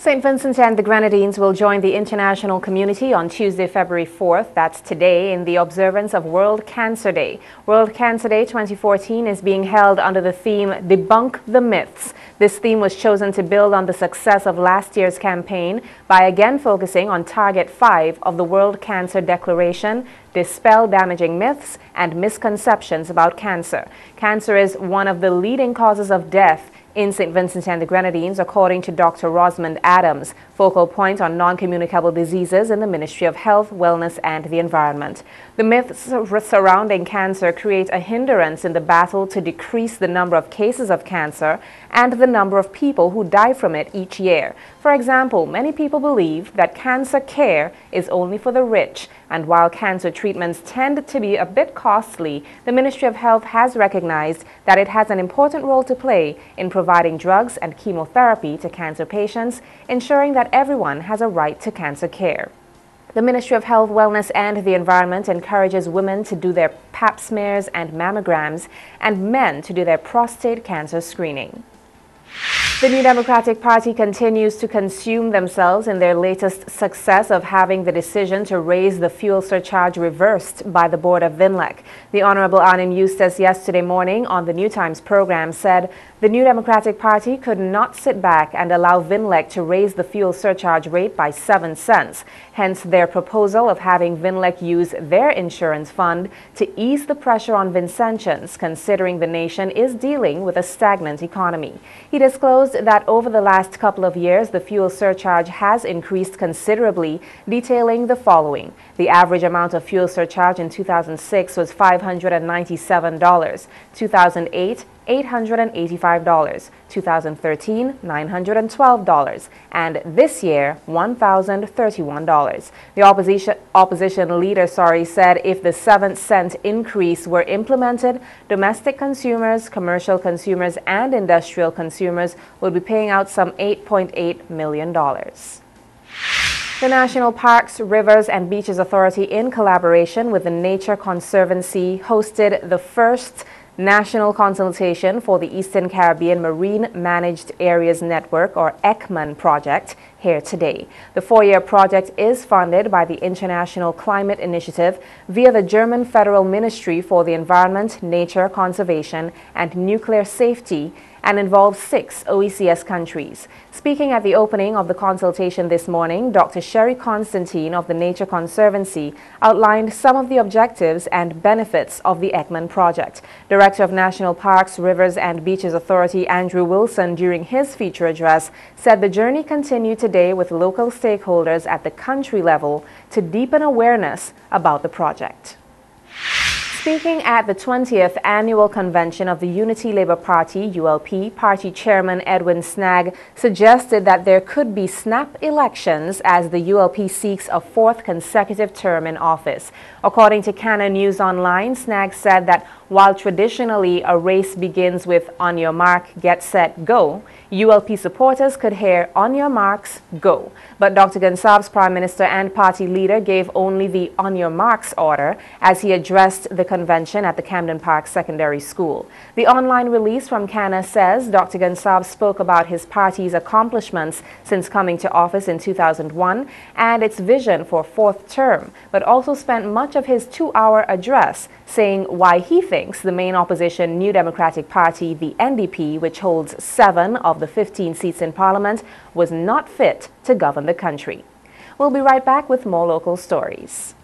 St. Vincent and the Grenadines will join the international community on Tuesday, February 4th, that's today, in the observance of World Cancer Day. World Cancer Day 2014 is being held under the theme Debunk the Myths. This theme was chosen to build on the success of last year's campaign by again focusing on Target 5 of the World Cancer Declaration, dispel damaging myths and misconceptions about cancer. Cancer is one of the leading causes of death in St. Vincent and the Grenadines, according to Dr. Rosmond Adams, focal point on non-communicable diseases in the Ministry of Health, Wellness and the Environment. The myths surrounding cancer create a hindrance in the battle to decrease the number of cases of cancer and the number of people who die from it each year. For example, many people believe that cancer care is only for the rich, and while cancer treatments tend to be a bit costly, the Ministry of Health has recognized that it has an important role to play in providing drugs and chemotherapy to cancer patients, ensuring that everyone has a right to cancer care. The Ministry of Health, Wellness and the Environment encourages women to do their pap smears and mammograms and men to do their prostate cancer screening. The New Democratic Party continues to consume themselves in their latest success of having the decision to raise the fuel surcharge reversed by the board of VINLEC. The Honorable Arnhim Eustace yesterday morning on the New Times program said the New Democratic Party could not sit back and allow VINLEC to raise the fuel surcharge rate by 7 cents, hence their proposal of having VINLEC use their insurance fund to ease the pressure on Vincentians, considering the nation is dealing with a stagnant economy. He disclosed that over the last couple of years, the fuel surcharge has increased considerably, detailing the following. The average amount of fuel surcharge in 2006 was $597. 2008, $885, 2013 $912, and this year $1,031. The opposition, opposition leader sorry, said if the 7 cent increase were implemented, domestic consumers, commercial consumers, and industrial consumers would be paying out some $8.8 million. The National Parks, Rivers and Beaches Authority, in collaboration with the Nature Conservancy, hosted the first National Consultation for the Eastern Caribbean Marine Managed Areas Network, or ECMMAN project, here today. The four-year project is funded by the International Climate Initiative via the German Federal Ministry for the Environment, Nature, Conservation and Nuclear Safety and involves six OECS countries. Speaking at the opening of the consultation this morning, Dr. Sherry Constantine of the Nature Conservancy outlined some of the objectives and benefits of the ECMMAN project. Director of National Parks, Rivers and Beaches Authority Andrew Wilson during his feature address said the journey continued today with local stakeholders at the country level to deepen awareness about the project. Speaking at the 20th annual convention of the Unity Labour Party, ULP, party chairman Edwin Snagg suggested that there could be snap elections as the ULP seeks a fourth consecutive term in office. According to CANA News Online, Snagg said that while traditionally a race begins with on your mark, get set, go, ULP supporters could hear on your marks, go. But Dr. Gonsalves, prime minister and party leader gave only the on your marks order as he addressed the convention at the Campden Park Secondary School. The online release from CANA says Dr. Gonsalves spoke about his party's accomplishments since coming to office in 2001 and its vision for fourth term, but also spent much of his two-hour address saying why he thinks the main opposition New Democratic Party, the NDP, which holds seven of the 15 seats in Parliament, was not fit to govern the country. We'll be right back with more local stories.